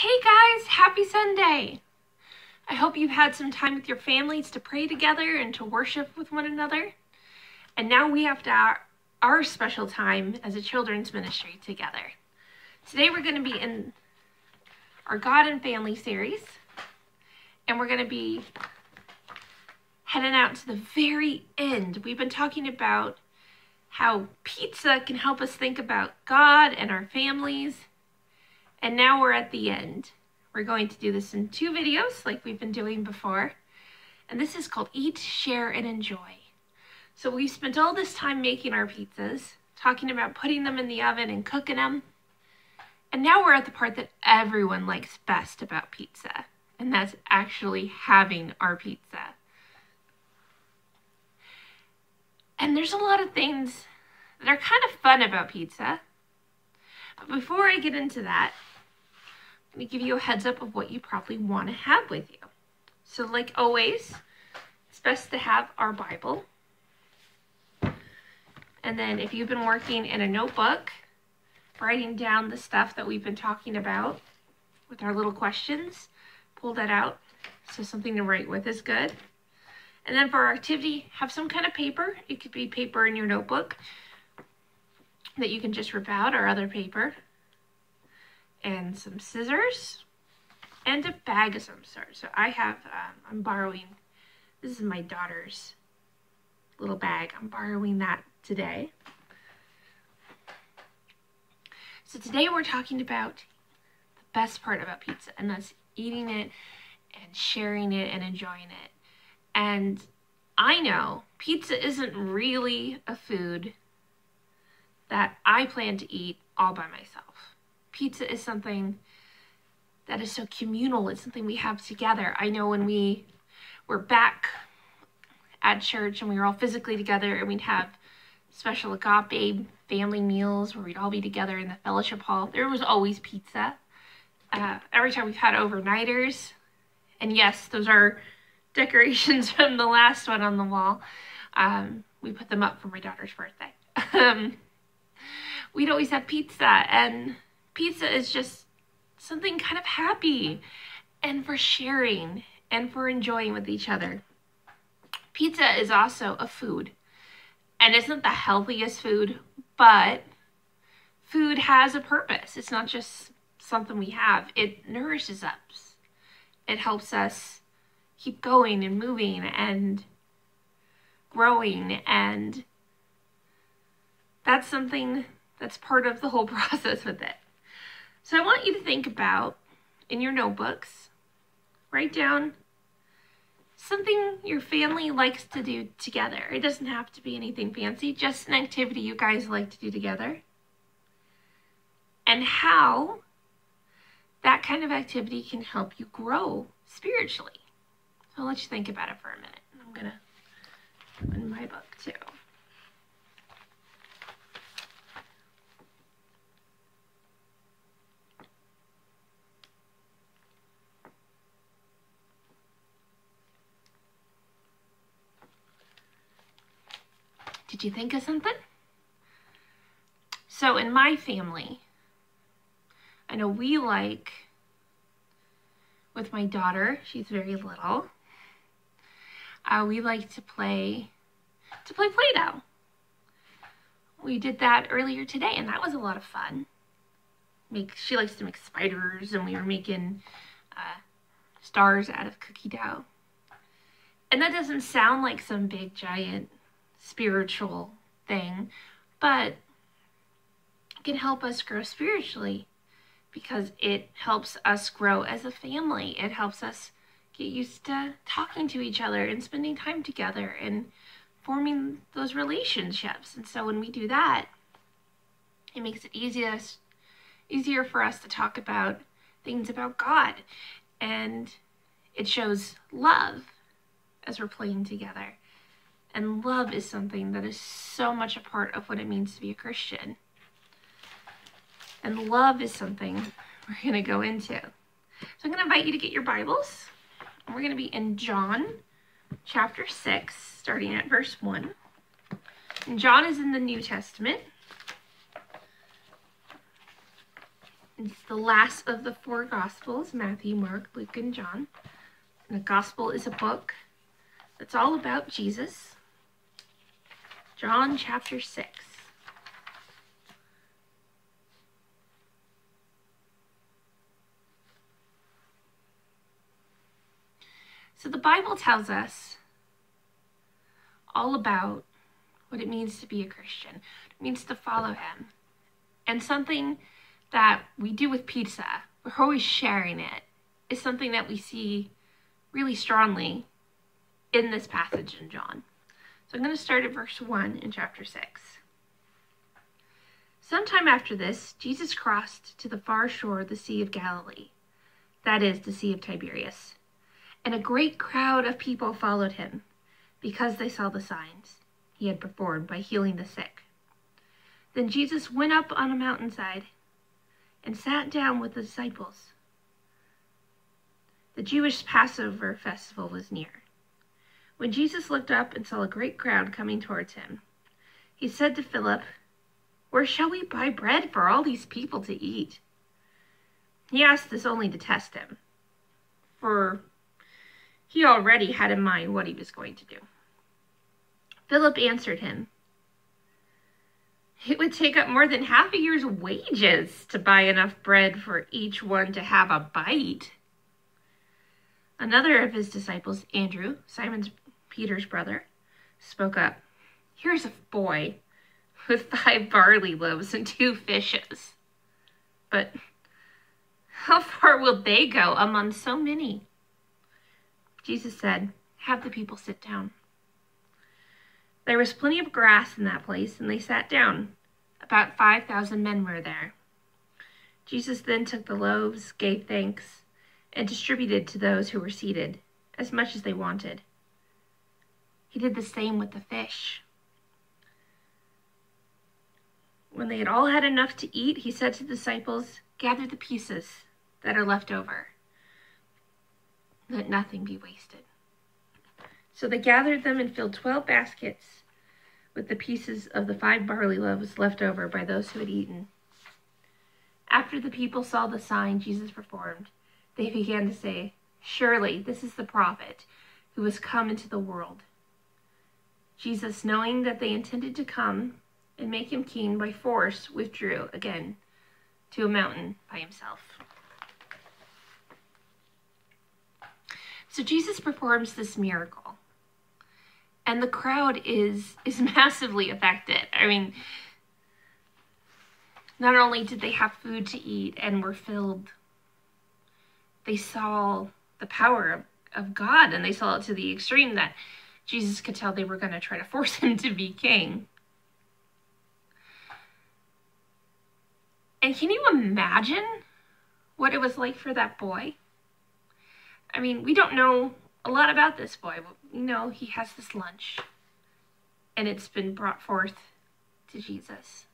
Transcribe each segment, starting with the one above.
Hey guys, happy Sunday! I hope you've had some time with your families to pray together and to worship with one another. And now we have to our, our special time as a children's ministry together. Today we're going to be in our God and Family series, and we're going to be heading out to the very end. We've been talking about how pizza can help us think about God and our families and now we're at the end. We're going to do this in two videos like we've been doing before. And this is called Eat, Share, and Enjoy. So we've spent all this time making our pizzas, talking about putting them in the oven and cooking them. And now we're at the part that everyone likes best about pizza, and that's actually having our pizza. And there's a lot of things that are kind of fun about pizza. But before I get into that, me give you a heads up of what you probably want to have with you. So like always, it's best to have our Bible. And then if you've been working in a notebook, writing down the stuff that we've been talking about with our little questions, pull that out. So something to write with is good. And then for our activity, have some kind of paper. It could be paper in your notebook that you can just rip out or other paper and some scissors and a bag of some sort. So I have, um, I'm borrowing, this is my daughter's little bag. I'm borrowing that today. So today we're talking about the best part about pizza, and that's eating it and sharing it and enjoying it. And I know pizza isn't really a food that I plan to eat all by myself pizza is something that is so communal. It's something we have together. I know when we were back at church and we were all physically together and we'd have special agape family meals where we'd all be together in the fellowship hall, there was always pizza. Uh, every time we've had overnighters, and yes, those are decorations from the last one on the wall. Um, we put them up for my daughter's birthday. um, we'd always have pizza and pizza is just something kind of happy and for sharing and for enjoying with each other. Pizza is also a food and it's not the healthiest food, but food has a purpose. It's not just something we have. It nourishes us. It helps us keep going and moving and growing and that's something that's part of the whole process with it. So I want you to think about in your notebooks, write down something your family likes to do together. It doesn't have to be anything fancy, just an activity you guys like to do together. And how that kind of activity can help you grow spiritually. So I'll let you think about it for a minute. I'm going to open my book too. Did you think of something? So in my family, I know we like, with my daughter, she's very little, uh, we like to play, to play Play-Doh. We did that earlier today and that was a lot of fun. Make She likes to make spiders and we were making uh, stars out of cookie dough. And that doesn't sound like some big giant spiritual thing, but it can help us grow spiritually because it helps us grow as a family. It helps us get used to talking to each other and spending time together and forming those relationships. And so when we do that, it makes it easiest, easier for us to talk about things about God. And it shows love as we're playing together. And love is something that is so much a part of what it means to be a Christian. And love is something we're going to go into. So I'm going to invite you to get your Bibles. We're going to be in John chapter 6, starting at verse 1. And John is in the New Testament. It's the last of the four Gospels Matthew, Mark, Luke, and John. And the Gospel is a book that's all about Jesus. John chapter 6. So the Bible tells us all about what it means to be a Christian. It means to follow him. And something that we do with pizza, we're always sharing it, is something that we see really strongly in this passage in John. So I'm going to start at verse 1 in chapter 6. Sometime after this, Jesus crossed to the far shore of the Sea of Galilee, that is, the Sea of Tiberias, and a great crowd of people followed him because they saw the signs he had performed by healing the sick. Then Jesus went up on a mountainside and sat down with the disciples. The Jewish Passover festival was near. When Jesus looked up and saw a great crowd coming towards him, he said to Philip, Where shall we buy bread for all these people to eat? He asked this only to test him, for he already had in mind what he was going to do. Philip answered him, It would take up more than half a year's wages to buy enough bread for each one to have a bite. Another of his disciples, Andrew, Simon's Peter's brother, spoke up. Here's a boy with five barley loaves and two fishes. But how far will they go among so many? Jesus said, Have the people sit down. There was plenty of grass in that place, and they sat down. About 5,000 men were there. Jesus then took the loaves, gave thanks, and distributed to those who were seated, as much as they wanted. He did the same with the fish. When they had all had enough to eat, he said to the disciples, Gather the pieces that are left over. Let nothing be wasted. So they gathered them and filled twelve baskets with the pieces of the five barley loaves left over by those who had eaten. After the people saw the sign Jesus performed, they began to say, Surely this is the prophet who has come into the world. Jesus, knowing that they intended to come and make him king by force, withdrew again to a mountain by himself. So Jesus performs this miracle. And the crowd is is massively affected. I mean, not only did they have food to eat and were filled, they saw the power of, of God and they saw it to the extreme that Jesus could tell they were going to try to force him to be king. And can you imagine what it was like for that boy? I mean, we don't know a lot about this boy. But we know he has this lunch, and it's been brought forth to Jesus.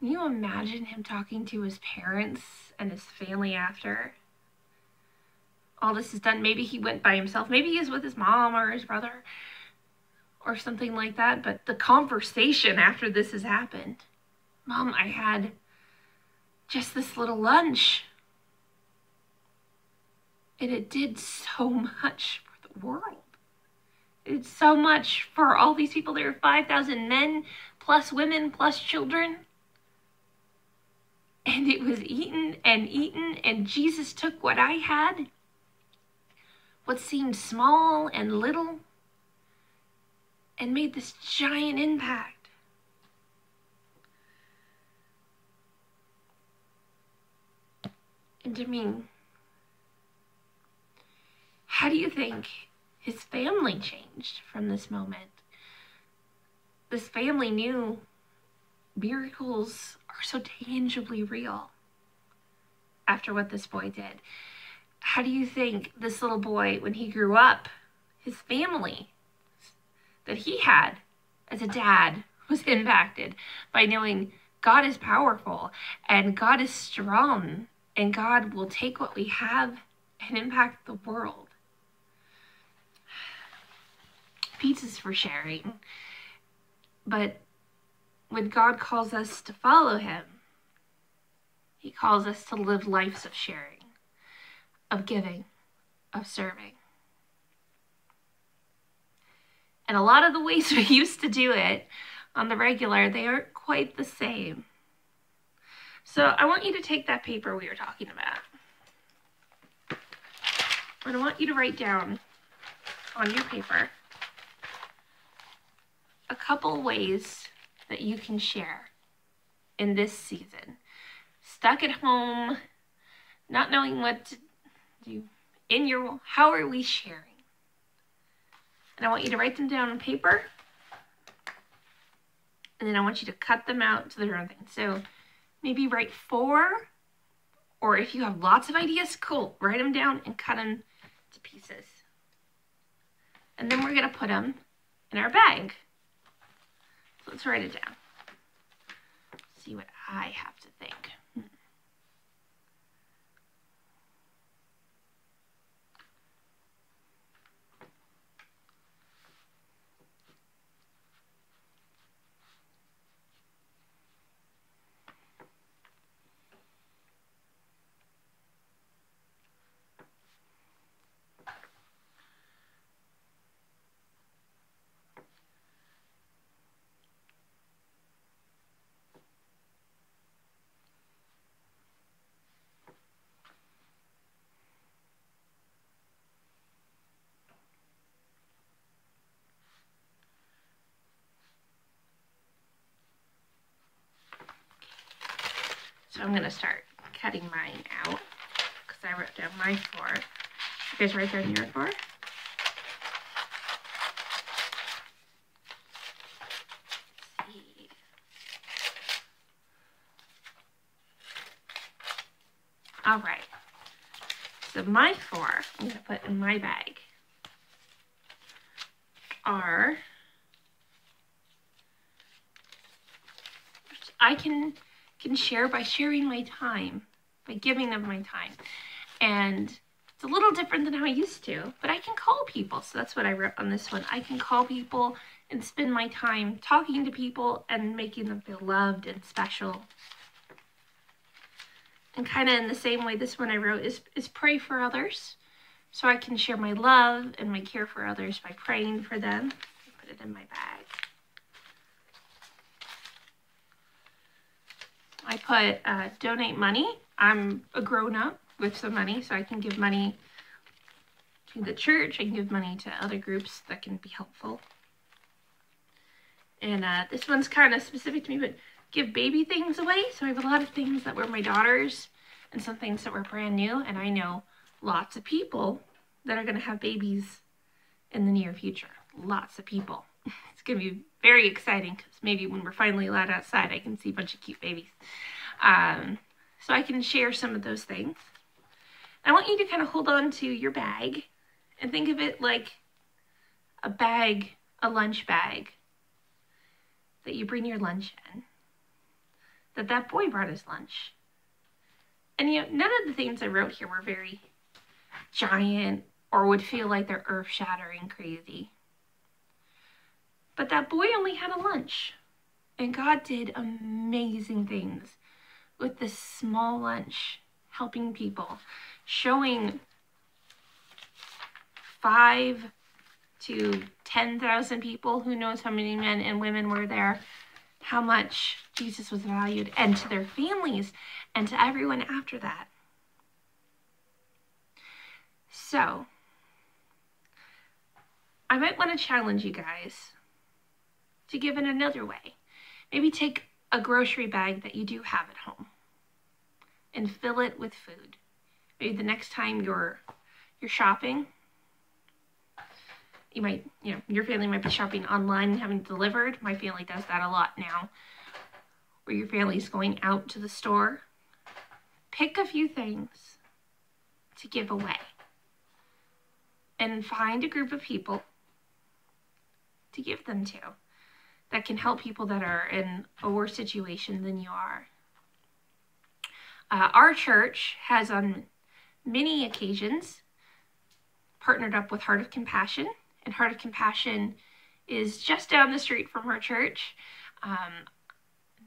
Can you imagine him talking to his parents and his family after? All this is done. Maybe he went by himself. Maybe he's with his mom or his brother or something like that. But the conversation after this has happened Mom, I had just this little lunch. And it did so much for the world. It's so much for all these people. There are 5,000 men, plus women, plus children. And it was eaten and eaten, and Jesus took what I had what seemed small and little and made this giant impact. And to me, how do you think his family changed from this moment? This family knew miracles are so tangibly real after what this boy did how do you think this little boy, when he grew up, his family that he had as a dad was impacted by knowing God is powerful and God is strong and God will take what we have and impact the world. Pizza's for sharing. But when God calls us to follow him, He calls us to live lives of sharing, of giving, of serving. And a lot of the ways we used to do it on the regular, they aren't quite the same. So I want you to take that paper we were talking about. And I want you to write down on your paper a couple ways that you can share in this season. Stuck at home, not knowing what to do in your, how are we sharing? And I want you to write them down on paper. And then I want you to cut them out to their own thing. So maybe write four, or if you have lots of ideas, cool, write them down and cut them to pieces. And then we're gonna put them in our bag. So let's write it down. See what I have to think. So I'm going to start cutting mine out because I wrote down my four. You guys write down your four? All right. So my four, I'm going to put in my bag, are, I can can share by sharing my time, by giving them my time. And it's a little different than how I used to, but I can call people. So that's what I wrote on this one. I can call people and spend my time talking to people and making them feel loved and special. And kind of in the same way, this one I wrote is, is pray for others. So I can share my love and my care for others by praying for them. Put it in my bag. I put uh, donate money. I'm a grown up with some money, so I can give money to the church. I can give money to other groups that can be helpful. And uh, this one's kind of specific to me, but give baby things away. So I have a lot of things that were my daughter's and some things that were brand new. And I know lots of people that are going to have babies in the near future. Lots of people. It's going to be very exciting because maybe when we're finally allowed outside, I can see a bunch of cute babies. Um, so I can share some of those things. I want you to kind of hold on to your bag and think of it like a bag, a lunch bag that you bring your lunch in. That that boy brought his lunch. And you know, none of the things I wrote here were very giant or would feel like they're earth-shattering crazy. But that boy only had a lunch. And God did amazing things with this small lunch, helping people, showing five to 10,000 people, who knows how many men and women were there, how much Jesus was valued, and to their families, and to everyone after that. So, I might want to challenge you guys to give in another way. Maybe take a grocery bag that you do have at home and fill it with food. Maybe the next time you're you're shopping, you might, you know, your family might be shopping online and having delivered. My family does that a lot now. Where your family's going out to the store. Pick a few things to give away. And find a group of people to give them to that can help people that are in a worse situation than you are. Uh, our church has on many occasions partnered up with Heart of Compassion, and Heart of Compassion is just down the street from our church. Um,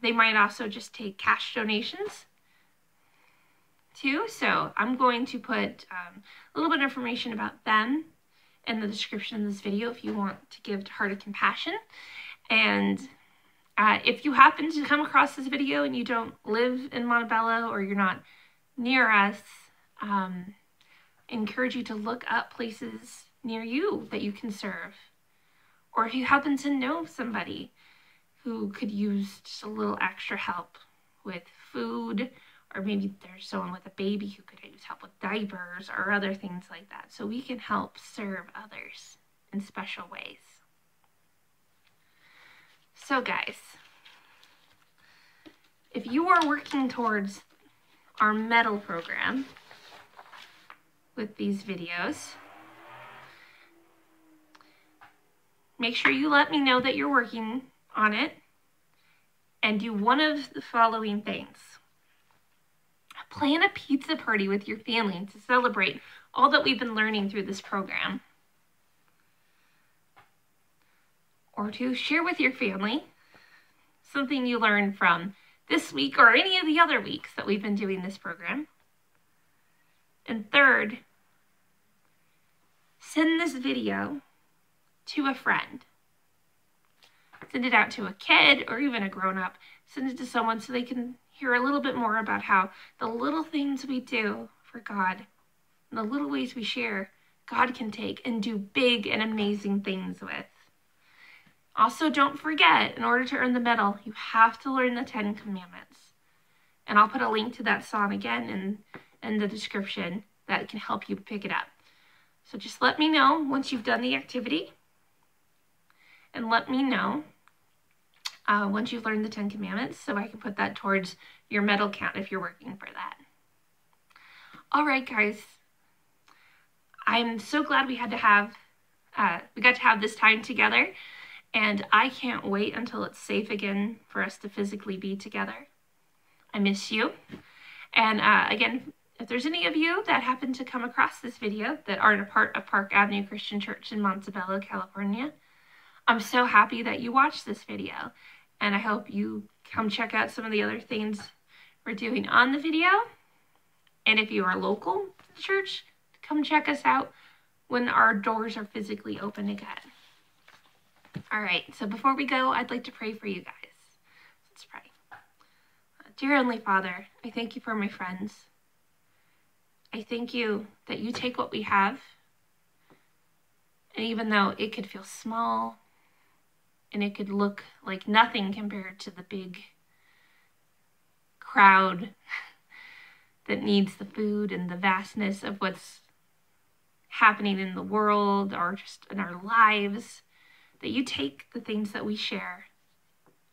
they might also just take cash donations. too. So I'm going to put um, a little bit of information about them in the description of this video if you want to give to Heart of Compassion. And uh, if you happen to come across this video and you don't live in Montebello or you're not near us, um, encourage you to look up places near you that you can serve. Or if you happen to know somebody who could use just a little extra help with food, or maybe there's someone with a baby who could use help with diapers or other things like that. So we can help serve others in special ways. So, guys, if you are working towards our medal program with these videos, make sure you let me know that you're working on it and do one of the following things. Plan a pizza party with your family to celebrate all that we've been learning through this program. Or to share with your family something you learned from this week or any of the other weeks that we've been doing this program. And third, send this video to a friend send it out to a kid or even a grown up. Send it to someone so they can hear a little bit more about how the little things we do for God, and the little ways we share, God can take and do big and amazing things with. Also, don't forget, in order to earn the medal, you have to learn the Ten Commandments. And I'll put a link to that song again in, in the description that can help you pick it up. So just let me know once you've done the activity. And let me know uh, once you've learned the Ten Commandments, so I can put that towards your medal count if you're working for that. All right, guys. I'm so glad we had to have, uh, we got to have this time together, and I can't wait until it's safe again for us to physically be together. I miss you. And uh, again, if there's any of you that happen to come across this video that aren't a part of Park Avenue Christian Church in Montebello, California, I'm so happy that you watched this video and I hope you come check out some of the other things we're doing on the video. And if you are local to the church, come check us out when our doors are physically open again. All right, so before we go, I'd like to pray for you guys. Let's pray. Dear Heavenly Father, I thank you for my friends. I thank you that you take what we have, and even though it could feel small and it could look like nothing compared to the big crowd that needs the food and the vastness of what's happening in the world or just in our lives that you take the things that we share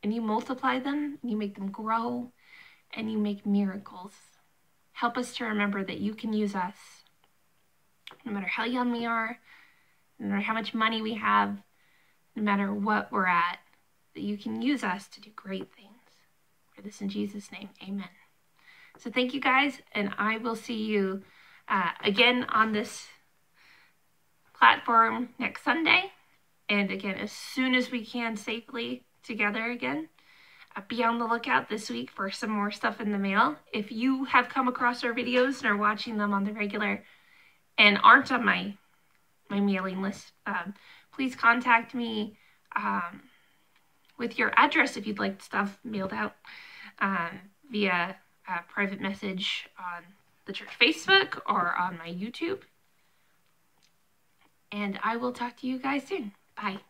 and you multiply them and you make them grow and you make miracles help us to remember that you can use us no matter how young we are no matter how much money we have no matter what we're at, that you can use us to do great things. For this in Jesus' name, amen. So thank you guys, and I will see you uh, again on this platform next Sunday. And again, as soon as we can safely together again, uh, be on the lookout this week for some more stuff in the mail. If you have come across our videos and are watching them on the regular and aren't on my my mailing list, um, please contact me um, with your address if you'd like stuff mailed out um, via a private message on the church Facebook or on my YouTube. And I will talk to you guys soon. Bye.